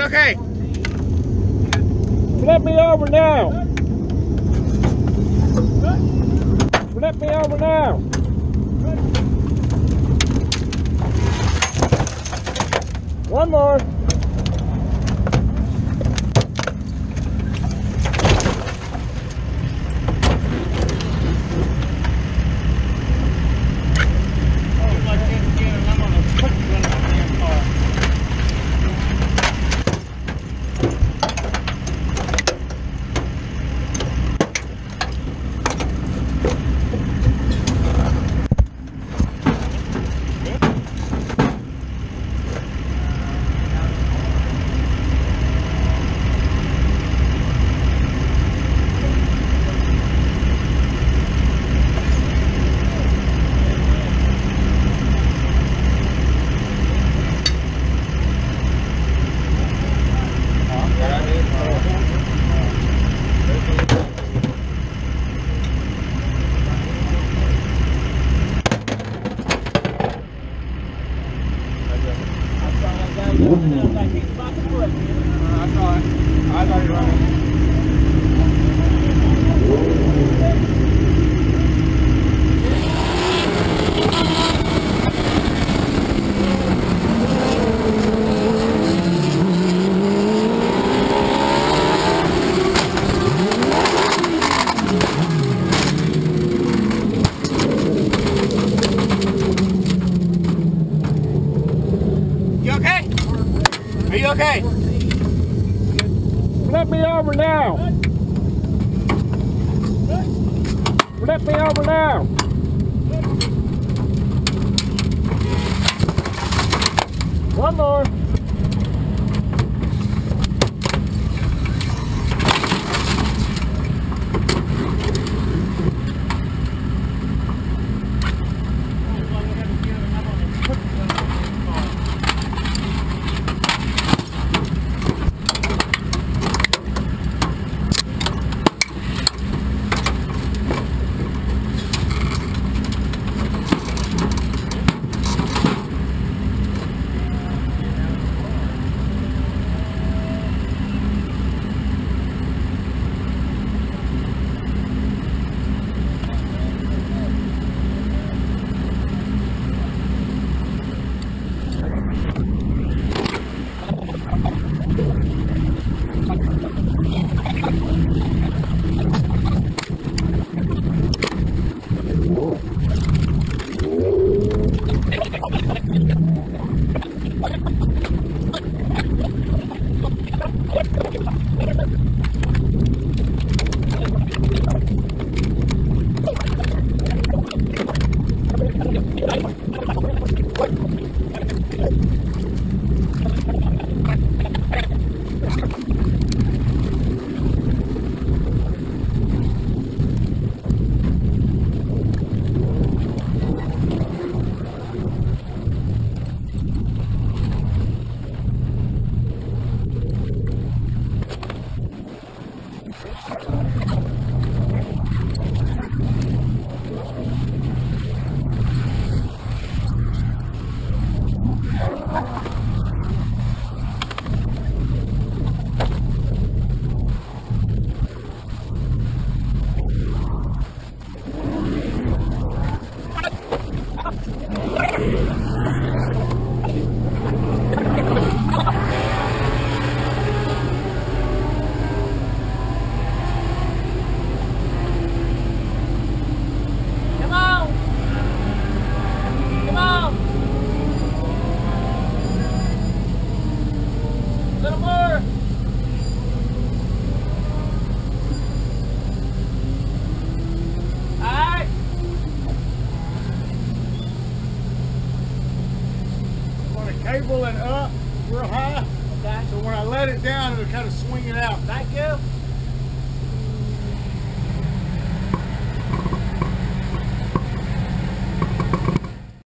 okay? Flip me over now. Flip me over now. One more. You okay? Are you okay? Flip me over now. Flip me over now. One more. Up real high. Okay. So when I let it down, it'll kind of swing it out. Thank you.